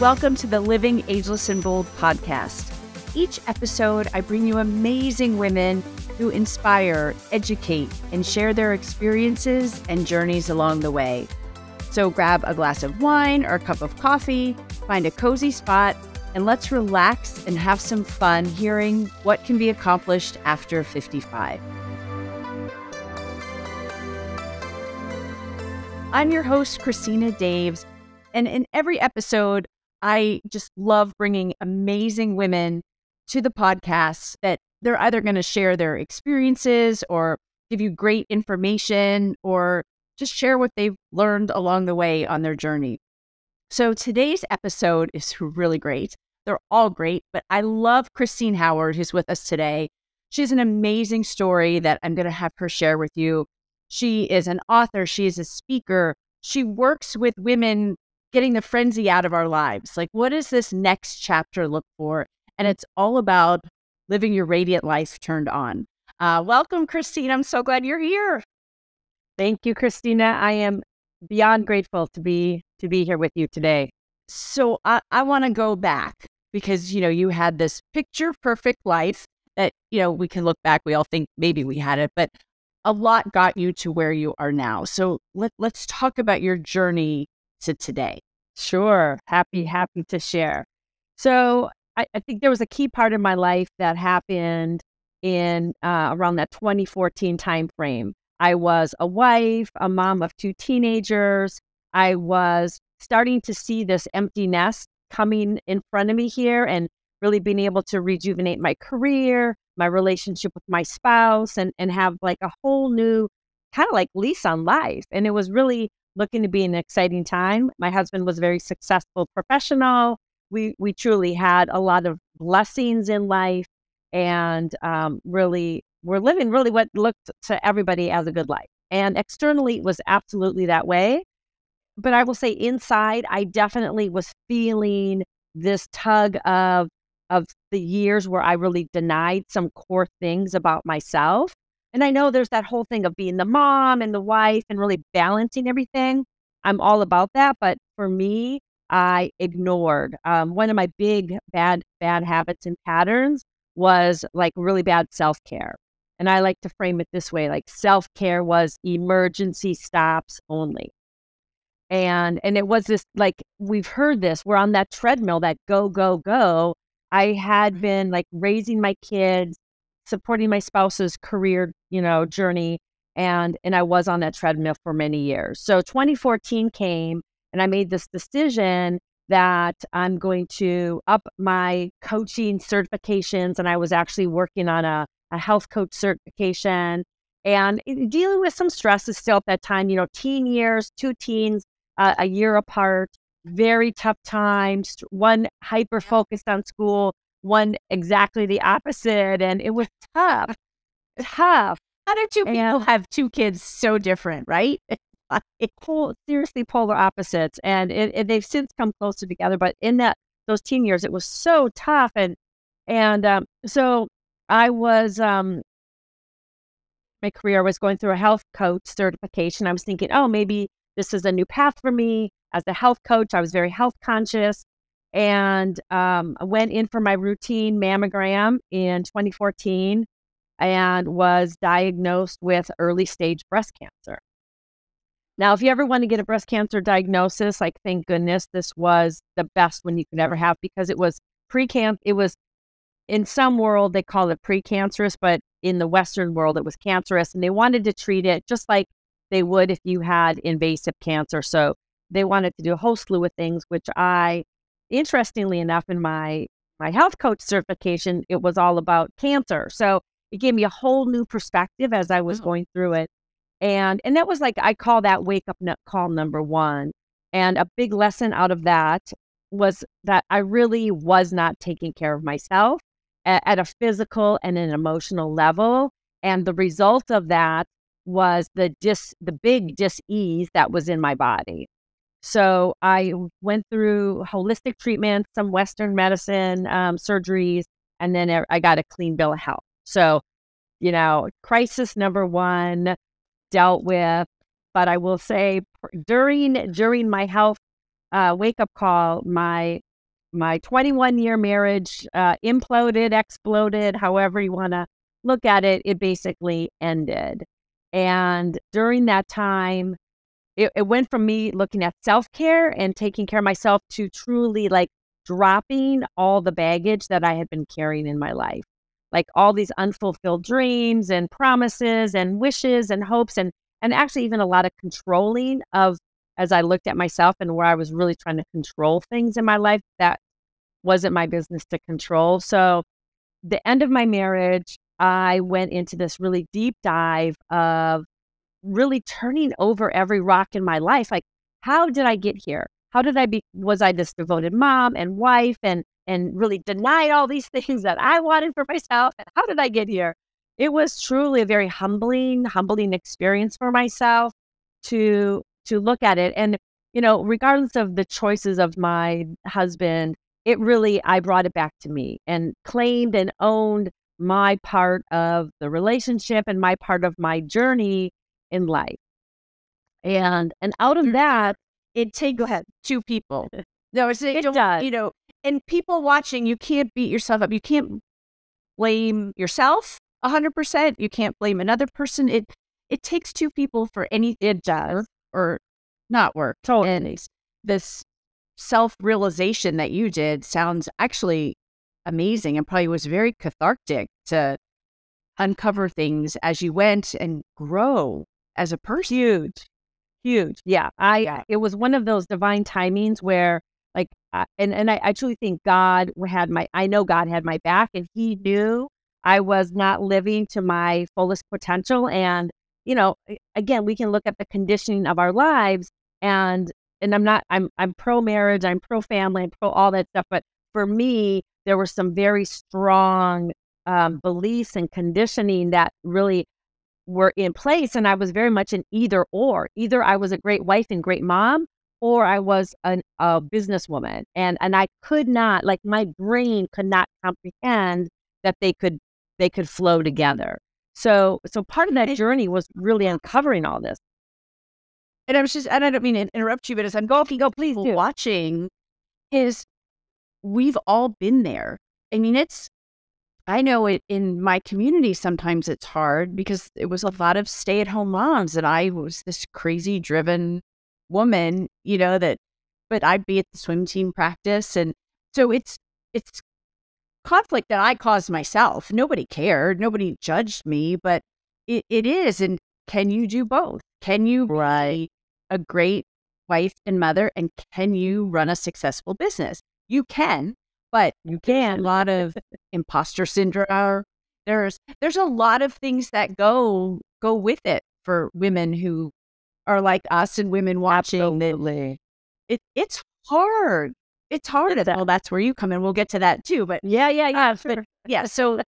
Welcome to the Living Ageless and Bold podcast. Each episode, I bring you amazing women who inspire, educate, and share their experiences and journeys along the way. So grab a glass of wine or a cup of coffee, find a cozy spot, and let's relax and have some fun hearing what can be accomplished after 55. I'm your host, Christina Daves, and in every episode, I just love bringing amazing women to the podcast that they're either going to share their experiences or give you great information or just share what they've learned along the way on their journey. So today's episode is really great. They're all great, but I love Christine Howard, who's with us today. She has an amazing story that I'm going to have her share with you. She is an author, she is a speaker. She works with women getting the frenzy out of our lives. Like, what does this next chapter look for? And it's all about living your radiant life turned on. Uh, welcome, Christine. I'm so glad you're here. Thank you, Christina. I am beyond grateful to be to be here with you today. So I, I want to go back because you know you had this picture perfect life that you know we can look back. We all think maybe we had it, but a lot got you to where you are now. So let, let's talk about your journey to today. Sure. Happy, happy to share. So I, I think there was a key part in my life that happened in uh, around that 2014 timeframe. I was a wife, a mom of two teenagers. I was starting to see this empty nest coming in front of me here and really being able to rejuvenate my career, my relationship with my spouse and and have like a whole new kind of like lease on life. And it was really looking to be an exciting time. My husband was a very successful professional. We we truly had a lot of blessings in life, and um, really we're living really what looked to everybody as a good life. And externally, it was absolutely that way. But I will say, inside, I definitely was feeling this tug of of the years where I really denied some core things about myself. And I know there's that whole thing of being the mom and the wife and really balancing everything. I'm all about that. But for me, I ignored um, one of my big bad, bad habits and patterns was like really bad self care. And I like to frame it this way like self care was emergency stops only. And and it was this like we've heard this, we're on that treadmill, that go, go, go. I had mm-hmm. been like raising my kids, supporting my spouse's career, you know, journey. And, and I was on that treadmill for many years. So 2014 came and I made this decision that I'm going to up my coaching certifications. And I was actually working on a, a health coach certification and dealing with some stresses still at that time, you know, teen years, two teens, uh, a year apart very tough times, one hyper focused on school, one exactly the opposite. And it was tough, tough. How do two people have two kids so different, right? It pol- seriously polar opposites, and it, it, they've since come closer together. But in that those teen years, it was so tough, and and um, so I was um, my career was going through a health coach certification. I was thinking, oh, maybe this is a new path for me as a health coach. I was very health conscious and um, I went in for my routine mammogram in 2014 and was diagnosed with early stage breast cancer. Now, if you ever want to get a breast cancer diagnosis, like thank goodness this was the best one you could ever have because it was pre-cancer. It was in some world they call it precancerous, but in the Western world it was cancerous, and they wanted to treat it just like they would if you had invasive cancer. So they wanted to do a whole slew of things, which I, interestingly enough, in my my health coach certification, it was all about cancer. So it gave me a whole new perspective as I was oh. going through it. And and that was like I call that wake up call number one. And a big lesson out of that was that I really was not taking care of myself at, at a physical and an emotional level. And the result of that was the dis the big dis-ease that was in my body. So I went through holistic treatment, some Western medicine, um, surgeries, and then I got a clean bill of health. So, you know, crisis number one dealt with, but I will say during during my health uh, wake up call, my my 21 year marriage uh, imploded, exploded, however you want to look at it. It basically ended. And during that time, it, it went from me looking at self care and taking care of myself to truly like dropping all the baggage that I had been carrying in my life, like all these unfulfilled dreams and promises and wishes and hopes and and actually even a lot of controlling of as I looked at myself and where I was really trying to control things in my life that wasn't my business to control. So, the end of my marriage, I went into this really deep dive of really turning over every rock in my life. Like, how did I get here? How did I be? Was I this devoted mom and wife and and really denied all these things that I wanted for myself? And how did I get here? It was truly a very humbling, humbling experience for myself to to look at it. And, you know, regardless of the choices of my husband, it really, I brought it back to me and claimed and owned my part of the relationship and my part of my journey in life. And, and out of mm-hmm. that, it takes go ahead. two people. No, it's, it does. You know, and people watching, you can't beat yourself up. You can't blame yourself 100%. You can't blame another person. It, it takes two people for anything. It does or not work. Totally. And this self realization that you did sounds actually amazing and probably was very cathartic to uncover things as you went and grow as a person. Huge, huge. Yeah, I. Yeah. It was one of those divine timings where, like, uh, and and I, I truly think God had my. I know God had my back, and He knew I was not living to my fullest potential, and you know, again, we can look at the conditioning of our lives and and I'm not I'm I'm pro marriage, I'm pro family, I'm pro all that stuff, but for me, there were some very strong um, beliefs and conditioning that really were in place, and I was very much an either or. Either I was a great wife and great mom, or I was an, a businesswoman, and and I could not like my brain could not comprehend that they could they could flow together. So, so part of that journey was really uncovering all this. And I was just, and I don't mean to interrupt you, but as I'm go, go, please do. watching, is we've all been there. I mean, it's, I know it in my community. Sometimes it's hard because it was a lot of stay at home moms, and I was this crazy driven woman, you know, that, but I'd be at the swim team practice. And so it's, it's conflict that I caused myself. Nobody cared. Nobody judged me, but it, it is. And can you do both? Can you right. a great wife and mother? And can you run a successful business? You can, but you can. A lot of imposter syndrome. There's there's a lot of things that go go with it for women who are like us and women watching. Absolutely. It it's hard it's hard. Well, that's where you come in. We'll get to that too. But yeah, yeah, yeah. Uh, but yeah, so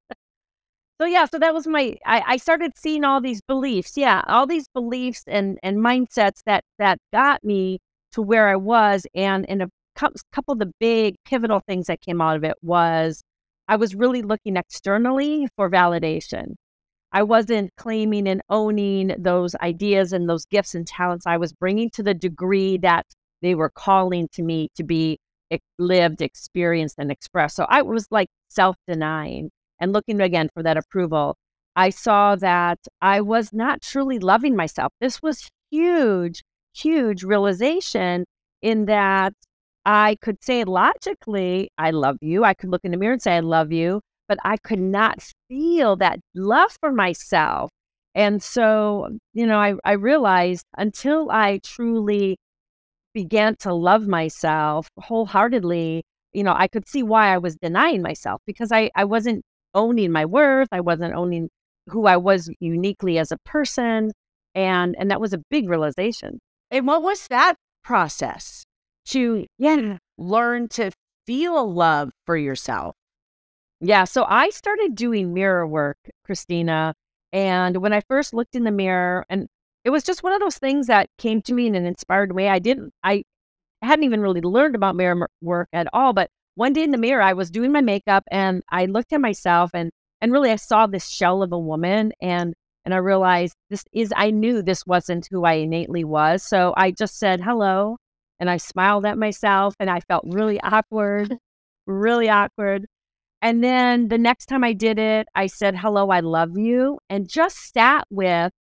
so yeah, so that was my I, I started seeing all these beliefs. Yeah, all these beliefs and and mindsets that that got me to where I was. And in a couple of the big pivotal things that came out of it was I was really looking externally for validation. I wasn't claiming and owning those ideas and those gifts and talents I was bringing to the degree that they were calling to me to be lived, experienced, and expressed. So I was like self denying and looking again for that approval. I saw that I was not truly loving myself. This was huge, huge realization in that I could say logically, I love you. I could look in the mirror and say, I love you, but I could not feel that love for myself. And so, you know, I, I realized until I truly began to love myself wholeheartedly, you know, I could see why I was denying myself because I, I wasn't owning my worth. I wasn't owning who I was uniquely as a person. And and that was a big realization. And what was that process to yeah, learn to feel love for yourself? Yeah. So I started doing mirror work, Christina. And when I first looked in the mirror, and it was just one of those things that came to me in an inspired way. I didn't, I hadn't even really learned about mirror work at all. But one day in the mirror, I was doing my makeup and I looked at myself and, and really I saw this shell of a woman and, and I realized this is, I knew this wasn't who I innately was. So I just said hello and I smiled at myself and I felt really awkward. really awkward. And then the next time I did it, I said, hello, I love you, and just sat with,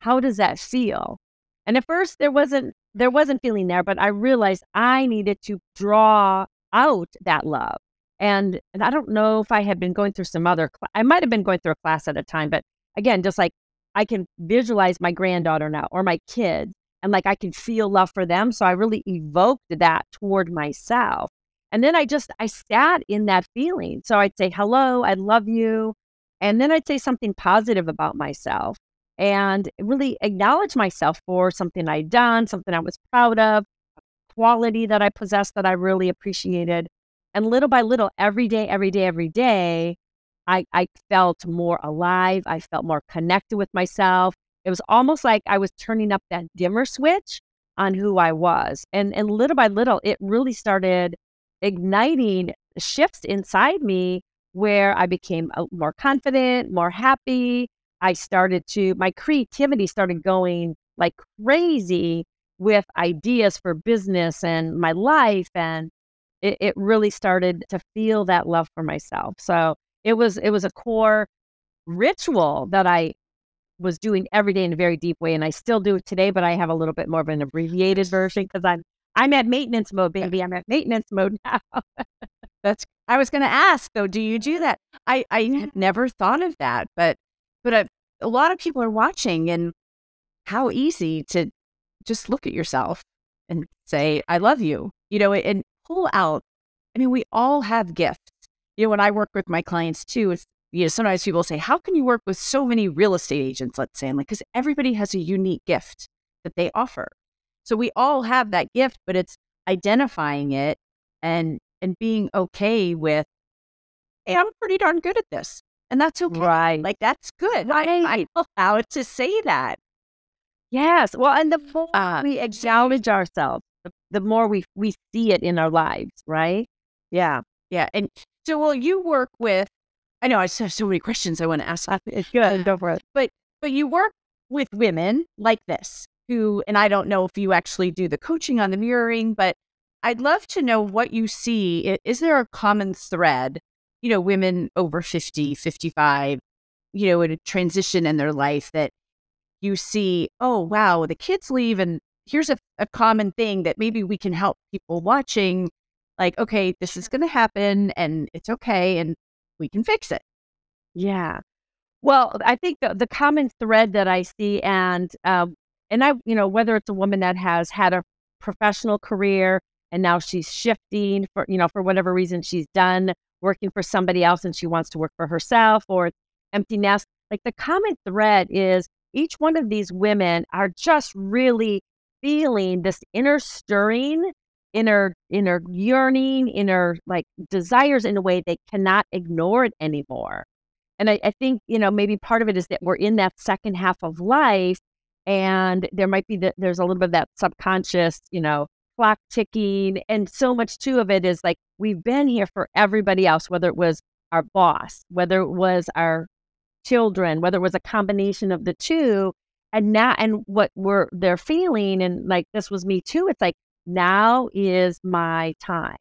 how does that feel? And at first there wasn't, there wasn't feeling there, but I realized I needed to draw out that love. And, and I don't know if I had been going through some other, cl- I might have been going through a class at a time, but again, just like I can visualize my granddaughter now or my kids and like I can feel love for them. So I really evoked that toward myself. And then I just, I sat in that feeling. So I'd say, hello, I love you. And then I'd say something positive about myself and really acknowledge myself for something I'd done, something I was proud of, quality that I possessed that I really appreciated. And little by little, every day, every day, every day, I, I felt more alive. I felt more connected with myself. It was almost like I was turning up that dimmer switch on who I was. And, and little by little, it really started igniting shifts inside me where I became more confident, more happy. I started to, my creativity started going like crazy with ideas for business and my life. And it, it really started to feel that love for myself. So it was, it was a core ritual that I was doing every day in a very deep way. And I still do it today, but I have a little bit more of an abbreviated version because I'm I'm at maintenance mode, baby. I'm at maintenance mode now. That's I was going to ask though, do you do that? I I had never thought of that, but but a, a lot of people are watching and how easy to just look at yourself and say I love you. You know, and pull out. I mean, we all have gifts. You know, when I work with my clients too, it's you know, sometimes people say, How can you work with so many real estate agents? Let's say, I'm like, because everybody has a unique gift that they offer. So we all have that gift, but it's identifying it and and being okay with, hey, I'm pretty darn good at this. And that's okay. Right. Like that's good. Right. I, I allowed to say that. Yes. Well, and the more uh, we acknowledge ourselves, the, the more we we see it in our lives, right? Yeah. Yeah. And so will you work with I know I have so many questions I want to ask. It's good. Uh, Go for it. But but you work with women like this who, and I don't know if you actually do the coaching on the mirroring, but I'd love to know what you see. Is there a common thread? You know, women over 50, 55, you know, in a transition in their life that you see, oh, wow, the kids leave. And here's a, a common thing that maybe we can help people watching like, okay, this is going to happen and it's okay and we can fix it. Yeah. Well, I think the, the common thread that I see, and uh, and I, you know, whether it's a woman that has had a professional career and now she's shifting for, you know, for whatever reason she's done working for somebody else and she wants to work for herself or empty nest. Like the common thread is each one of these women are just really feeling this inner stirring, inner, inner yearning, inner like desires in a way they cannot ignore it anymore. And I, I think, you know, maybe part of it is that we're in that second half of life and there might be that there's a little bit of that subconscious, you know, clock ticking. And so much too of it is like we've been here for everybody else, whether it was our boss, whether it was our children, whether it was a combination of the two. And now, and what we're they're feeling, and like this was me too. It's like now is my time,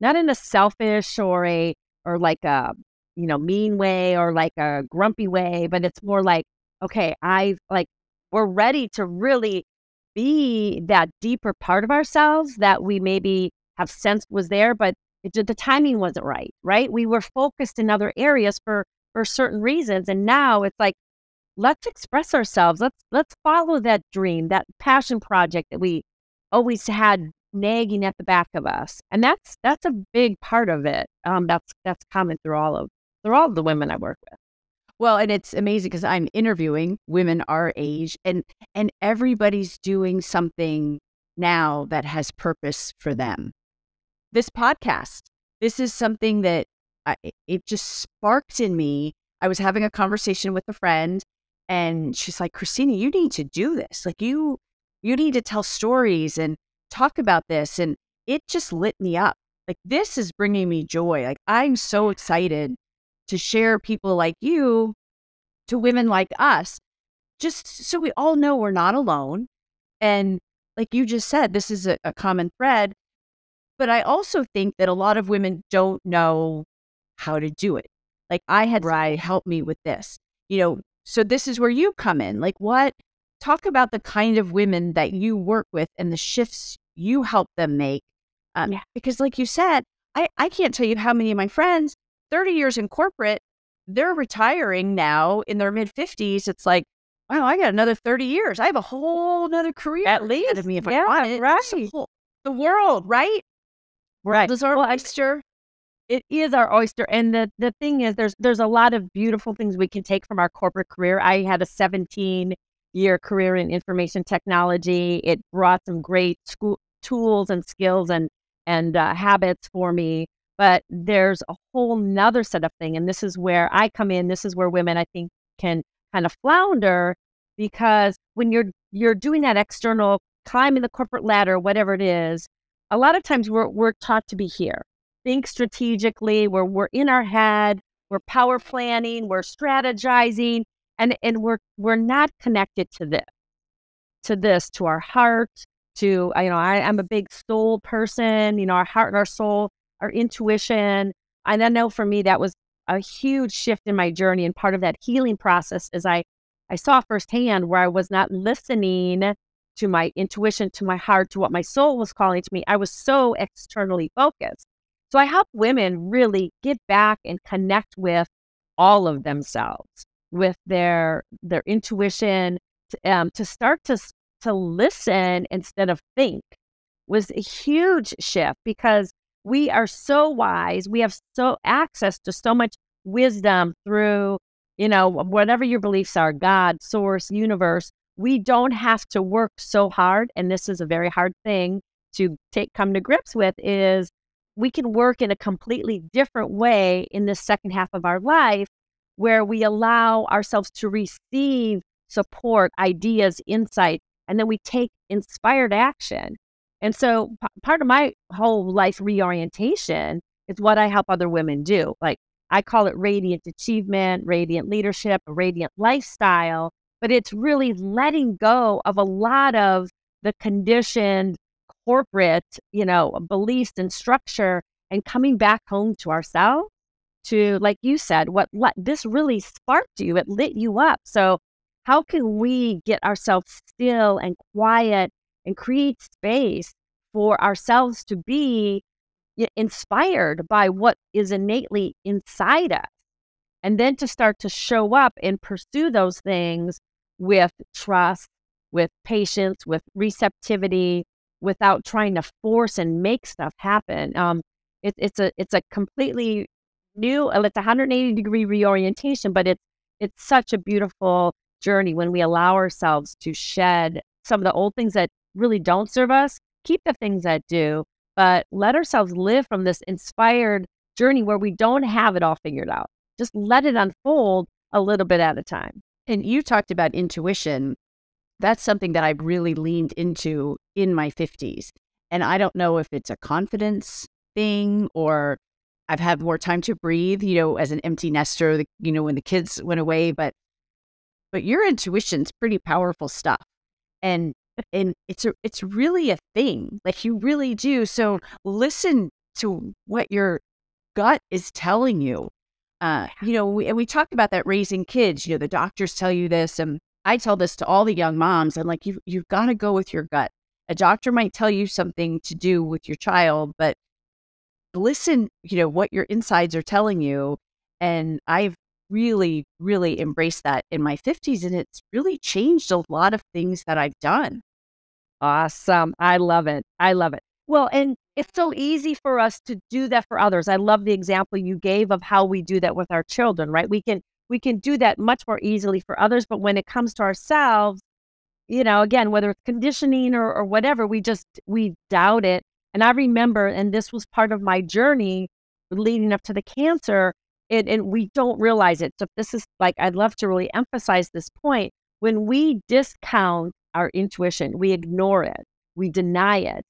not in a selfish or a or like a you know mean way or like a grumpy way, but it's more like okay, I've like we're ready to really be that deeper part of ourselves that we maybe have sensed was there, but it, the timing wasn't right, right? We were focused in other areas for for certain reasons, and now it's like let's express ourselves. Let's let's follow that dream, that passion project that we always had nagging at the back of us, and that's that's a big part of it. Um, that's that's common through all of through all of the women I work with. Well, and it's amazing because I'm interviewing women our age and and everybody's doing something now that has purpose for them. This podcast, this is something that I, it just sparked in me. I was having a conversation with a friend and she's like, "Christina, you need to do this. Like you you need to tell stories and talk about this." And it just lit me up. Like this is bringing me joy. Like I'm so excited to share people like you to women like us, just so we all know we're not alone. And like you just said, this is a, a common thread. But I also think that a lot of women don't know how to do it. Like I had right. help me with this. You know, so this is where you come in. Like what talk about the kind of women that you work with and the shifts you help them make. Um, yeah. Because like you said, I, I can't tell you how many of my friends, 30 years in corporate, they're retiring now in their mid 50s. It's like, wow, I got another 30 years. I have a whole another career at least of me if yeah, I want it. Right. The world, right? Right. Does our well, oyster. It is our oyster. And the, the thing is there's there's a lot of beautiful things we can take from our corporate career. I had a 17 year career in information technology. It brought some great school tools and skills and and uh, habits for me. But there's a whole nother set of thing, and this is where I come in. This is where women I think can kind of flounder because when you're you're doing that external climbing the corporate ladder, whatever it is, a lot of times we're we're taught to be here, think strategically. We're we're in our head. We're power planning. We're strategizing, and and we're we're not connected to this, to this, to our heart, to you know. I, I'm a big soul person. You know, our heart and our soul, our intuition. And I know for me that was a huge shift in my journey, and part of that healing process is I I saw firsthand where I was not listening to my intuition, to my heart, to what my soul was calling to me. I was so externally focused. So I help women really get back and connect with all of themselves, with their their intuition, to, um, to start to to listen instead of think was a huge shift because we are so wise. We have so access to so much wisdom through, you know, whatever your beliefs are, God, source, universe we don't have to work so hard and this is a very hard thing to take come to grips with is we can work in a completely different way in the second half of our life where we allow ourselves to receive support ideas insight and then we take inspired action. And so p- part of my whole life reorientation is what i help other women do. Like i call it radiant achievement radiant leadership a radiant lifestyle but it's really letting go of a lot of the conditioned corporate, you know, beliefs and structure and coming back home to ourselves to, like you said, what, what this really sparked you, it lit you up. So, how can we get ourselves still and quiet and create space for ourselves to be inspired by what is innately inside us? And then to start to show up and pursue those things with trust, with patience, with receptivity, without trying to force and make stuff happen. Um, it, it's a it's a completely new, it's a 180 degree reorientation, but it's it's such a beautiful journey when we allow ourselves to shed some of the old things that really don't serve us, keep the things that do, but let ourselves live from this inspired journey where we don't have it all figured out. Just let it unfold a little bit at a time. And you talked about intuition. That's something that I've really leaned into in my 50s. And I don't know if it's a confidence thing or I've had more time to breathe, you know, as an empty nester, you know, when the kids went away, but but your intuition's pretty powerful stuff. And and it's a it's really a thing. Like you really do. So listen to what your gut is telling you uh, you know, we, and we talked about that raising kids. You know, the doctors tell you this, and I tell this to all the young moms. I'm like, you you've got to go with your gut. A doctor might tell you something to do with your child, but listen, you know, what your insides are telling you. And I've really, really embraced that in my 50s, and it's really changed a lot of things that I've done. Awesome. I love it. I love it. Well, and it's so easy for us to do that for others. I love the example you gave of how we do that with our children, right? We can we can do that much more easily for others, but when it comes to ourselves, you know, again, whether it's conditioning or, or whatever, we just we doubt it. And I remember, and this was part of my journey leading up to the cancer, it, and we don't realize it. So this is like I'd love to really emphasize this point. When we discount our intuition, we ignore it, we deny it,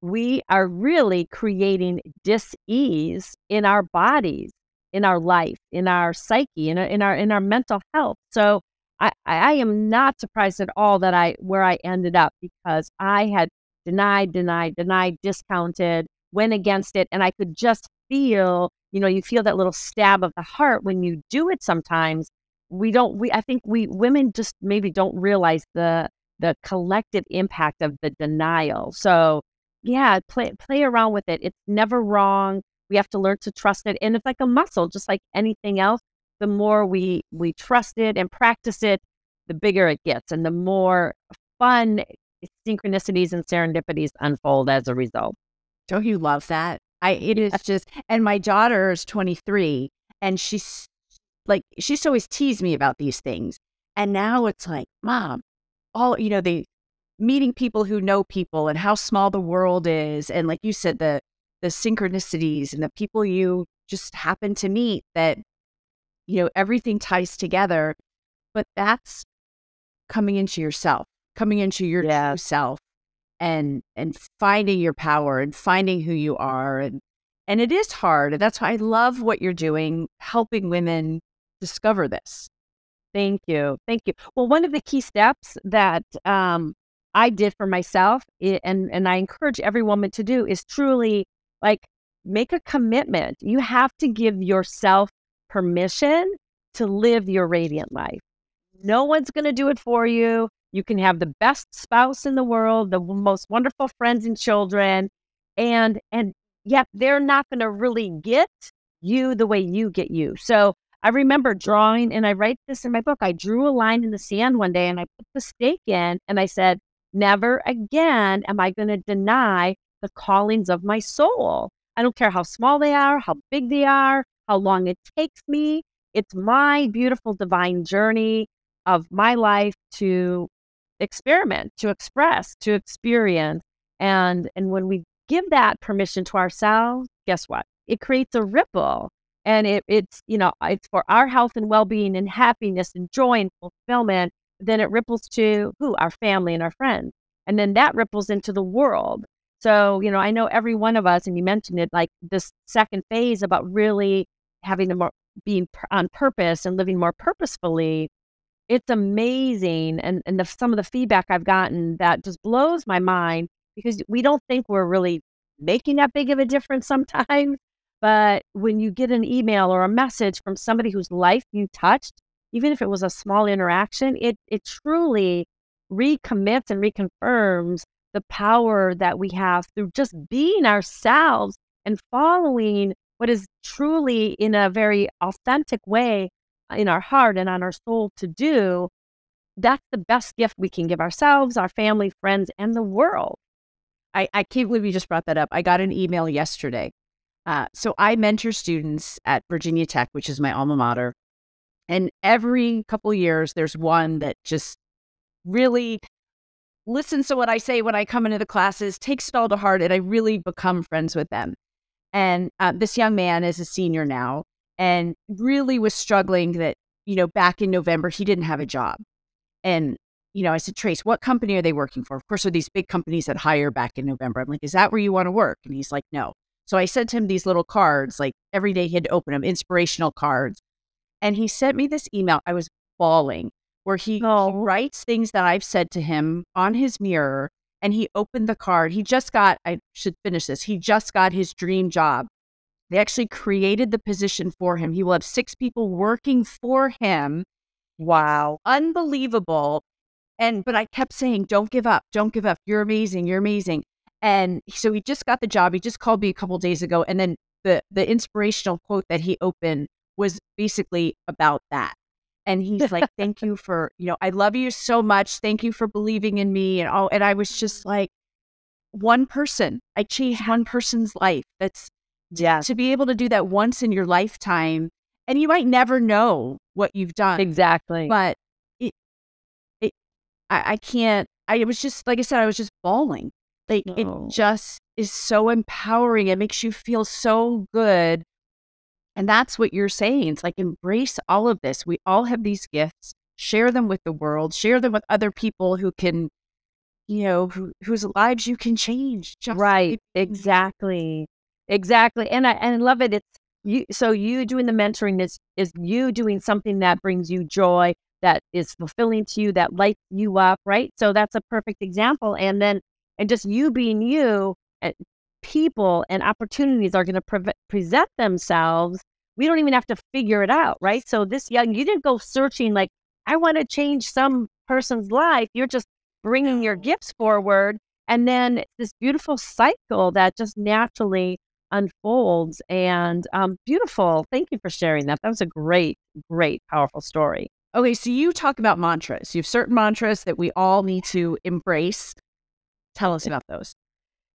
we are really creating dis-ease in our bodies in our life in our psyche in our in our, in our mental health so I, I am not surprised at all that I where I ended up because I had denied, denied, denied, discounted went against it. And I could just feel, you know, you feel that little stab of the heart when you do it sometimes. We don't, we, I think we women just maybe don't realize the, the collective impact of the denial. So yeah, play, play around with it. It's never wrong. We have to learn to trust it. And it's like a muscle, just like anything else. The more we, we trust it and practice it, the bigger it gets and the more fun synchronicities and serendipities unfold as a result. Don't you love that? I it is just and my daughter is 23 and she's like she's always teased me about these things. And now it's like, mom, all you know, they meeting people who know people and how small the world is and like you said the the synchronicities and the people you just happen to meet that you know everything ties together but that's coming into yourself coming into your yeah. true self and and finding your power and finding who you are and and it is hard and that's why i love what you're doing helping women discover this. Thank you thank you. Well one of the key steps that um, i did for myself and and i encourage every woman to do is truly like make a commitment. You have to give yourself permission to live your radiant life. No one's going to do it for you you can have the best spouse in the world, the most wonderful friends and children, and and yet they're not going to really get you the way you get you. So I remember drawing, and I write this in my book. I drew a line in the sand one day, and I put the stake in, and I said, "Never again am I going to deny the callings of my soul. I don't care how small they are, how big they are, how long it takes me. It's my beautiful divine journey." of my life to experiment, to express, to experience. And and when we give that permission to ourselves, guess what? It creates a ripple. And it, it's, you know, it's for our health and well-being and happiness and joy and fulfillment. Then it ripples to who? Our family and our friends. And then that ripples into the world. So, you know, I know every one of us, and you mentioned it, like this second phase about really having a more being on purpose and living more purposefully it's amazing. And, and the, some of the feedback I've gotten that just blows my mind because we don't think we're really making that big of a difference sometimes. But when you get an email or a message from somebody whose life you touched, even if it was a small interaction, it, it truly recommits and reconfirms the power that we have through just being ourselves and following what is truly in a very authentic way in our heart and on our soul to do, that's the best gift we can give ourselves, our family, friends, and the world. I, I can't believe you just brought that up. I got an email yesterday. Uh, so I mentor students at Virginia Tech, which is my alma mater. And every couple years, there's one that just really listens to what I say when I come into the classes, takes it all to heart, and I really become friends with them. And uh, this young man is a senior now, and really was struggling that, you know, back in November, he didn't have a job. And, you know, I said, Trace, what company are they working for? Of course, are these big companies that hire back in November. I'm like, is that where you want to work? And he's like, no. So I sent him these little cards, like every day he had to open them, inspirational cards. And he sent me this email. I was bawling, where he, oh. he writes things that I've said to him on his mirror. And he opened the card. He just got, I should finish this. He just got his dream job they actually created the position for him. He will have six people working for him. Wow. Unbelievable. And, but I kept saying, don't give up. Don't give up. You're amazing. You're amazing. And so he just got the job. He just called me a couple days ago. And then the, the inspirational quote that he opened was basically about that. And he's like, thank you for, you know, I love you so much. Thank you for believing in me. And all, and I was just like, one person, I changed one person's life. That's yeah. To be able to do that once in your lifetime, and you might never know what you've done. Exactly. But it, it, I, I can't, I it was just, like I said, I was just bawling. Like no. it just is so empowering. It makes you feel so good. And that's what you're saying. It's like embrace all of this. We all have these gifts. Share them with the world. Share them with other people who can, you know, who, whose lives you can change. right. Exactly. Exactly. And I and I love it. It's you so you doing the mentoring is is you doing something that brings you joy, that is fulfilling to you, that lights you up, right? So that's a perfect example. And then and just you being you, and people and opportunities are going to pre- present themselves, we don't even have to figure it out, right? So this young, you didn't go searching like, I want to change some person's life. You're just bringing your gifts forward. And then this beautiful cycle that just naturally unfolds and um, beautiful. Thank you for sharing that. That was a great, great, powerful story. Okay, so you talk about mantras. You have certain mantras that we all need to embrace. Tell us about those.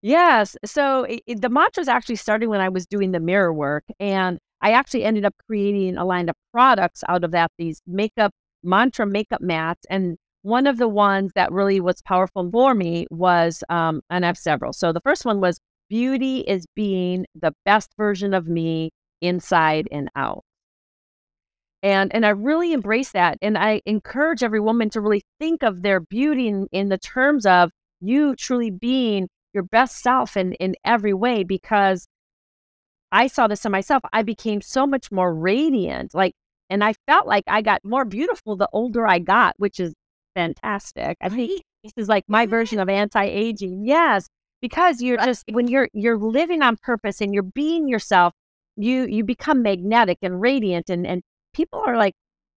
Yes. So it, it, the mantras actually started when I was doing the mirror work. And I actually ended up creating a line of products out of that, these makeup, mantra makeup mats. And one of the ones that really was powerful for me was, um, and I have several. So the first one was beauty is being the best version of me inside and out. And and I really embrace that. And I encourage every woman to really think of their beauty in, in the terms of you truly being your best self in, in every way because I saw this in myself. I became so much more radiant. Like, and I felt like I got more beautiful the older I got, which is fantastic. I think this is like my version of anti-aging. Yes, because you're just when you're you're living on purpose and you're being yourself, you you become magnetic and radiant and and people are like,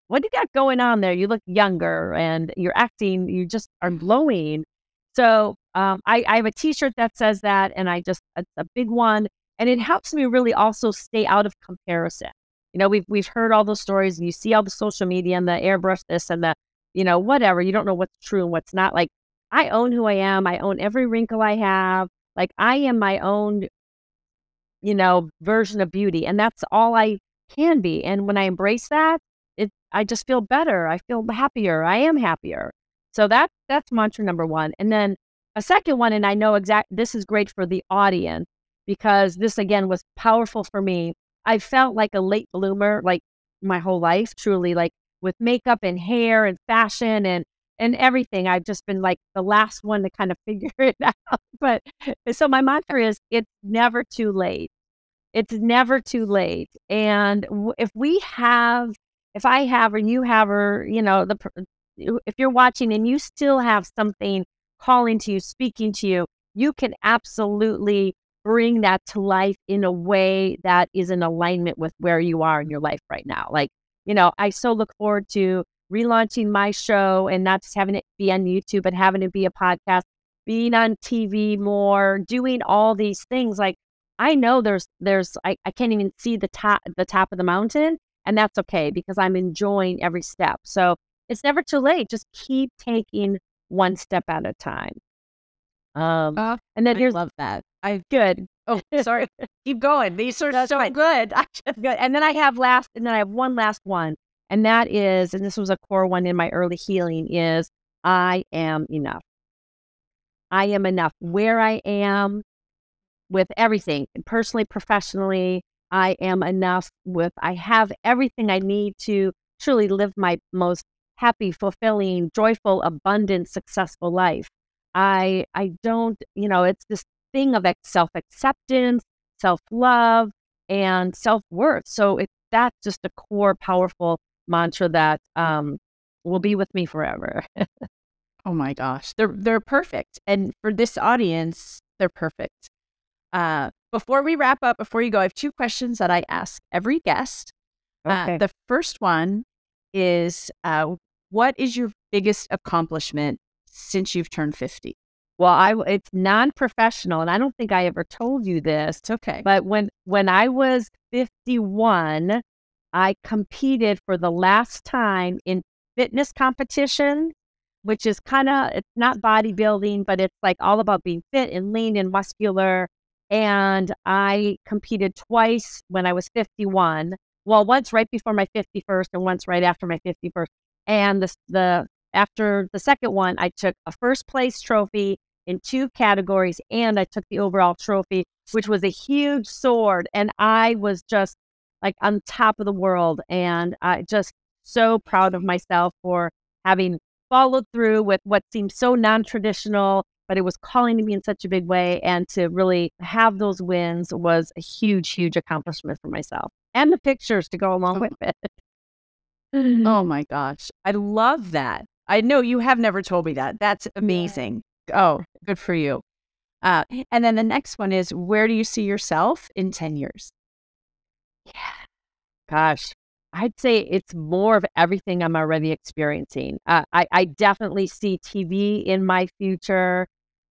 what do you got going on there? You look younger and you're acting, you just are glowing. So um, I, I have a T-shirt that says that, and I just it's a big one, and it helps me really also stay out of comparison. You know, we've we've heard all those stories, and you see all the social media and the airbrush this and the, you know, whatever. You don't know what's true and what's not. Like I own who I am. I own every wrinkle I have. Like I am my own, you know, version of beauty, and that's all I can be. And when I embrace that, it I just feel better. I feel happier. I am happier. So that that's mantra number one. And then a second one, and I know exact this is great for the audience because this again was powerful for me. I felt like a late bloomer, like my whole life, truly, like with makeup and hair and fashion and and everything. I've just been like the last one to kind of figure it out. But eh, so my mantra is it's never too late. It's never too late. And if we have, if I have, or you have, or, you know, the if you're watching and you still have something calling to you, speaking to you, you can absolutely bring that to life in a way that is in alignment with where you are in your life right now. Like, you know, I so look forward to relaunching my show and not just having it be on YouTube, but having it be a podcast, being on TV more, doing all these things. Like, I know there's, there's, I, I can't even see the top, the top of the mountain. And that's okay because I'm enjoying every step. So it's never too late. Just keep taking one step at a time. Um, uh, and then I here's love that. I good. Oh, sorry. keep going. These are That's so fine. good. good. And then I have last, and then I have one last one, and that is, and this was a core one in my early healing is I am enough. I am enough where I am with everything, personally, professionally. I am enough with, I have everything I need to truly live my most happy, fulfilling, joyful, abundant, successful life. I I don't, you know, it's this thing of self-acceptance, self-love, and self-worth. So it that's just a core powerful mantra that um, will be with me forever. oh my gosh. They're they're perfect. And for this audience, they're perfect. Uh, before we wrap up, before you go, I have two questions that I ask every guest. Uh, okay. Uh, the first one is uh, what is your biggest accomplishment since you've turned 50? Well, I it's non-professional and I don't think I ever told you this. It's okay. But when when I was 51, I competed for the last time in fitness competition, which is kind of it's not bodybuilding, but it's like all about being fit and lean and muscular. And I competed twice when I was 51 well, once right before my 51st and once right after my 51st. And the, the after the second one, I took a first place trophy in two categories and I took the overall trophy, which was a huge sword. And I was just like on top of the world. And I just so proud of myself for having followed through with what seemed so non traditional, but it was calling to me in such a big way. And to really have those wins was a huge, huge accomplishment for myself and the pictures to go along oh. with it. oh my gosh. I love that. I know you have never told me that. That's amazing. Oh, good for you. Uh, and then the next one is where do you see yourself in 10 years? Yeah. Gosh, I'd say it's more of everything I'm already experiencing. Uh, I, I definitely see TV in my future.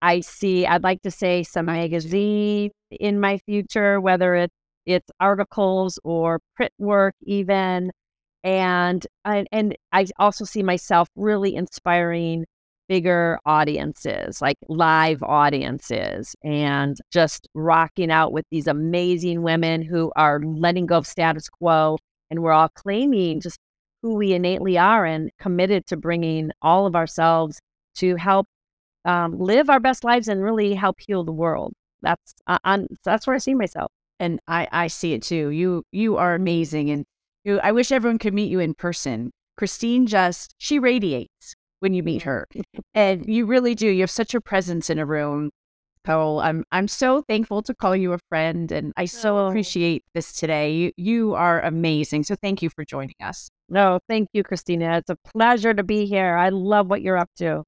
I see, I'd like to say some magazine in my future, whether it's it's articles or print work even. And and, and I also see myself really inspiring bigger audiences, like live audiences, and just rocking out with these amazing women who are letting go of status quo. And we're all claiming just who we innately are and committed to bringing all of ourselves to help um, live our best lives and really help heal the world. That's uh, that's where I see myself. And I, I see it too. You you are amazing, and you, I wish everyone could meet you in person. Christine just she radiates when you meet her. and you really do. You have such a presence in a room. So I'm I'm so thankful to call you a friend and I so oh. appreciate this today. You you are amazing. So thank you for joining us. No, thank you, Christina. It's a pleasure to be here. I love what you're up to.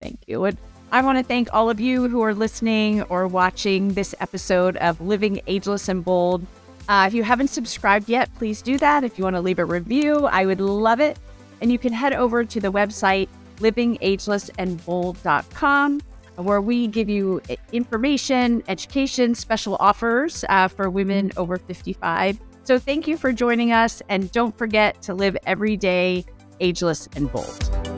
Thank you. And I want to thank all of you who are listening or watching this episode of Living Ageless and Bold. Uh, if you haven't subscribed yet, please do that. If you want to leave a review, I would love it. And you can head over to the website livingagelessandbold.com, where we give you information, education, special offers uh, for women over 55. So thank you for joining us, and don't forget to live every day ageless and bold.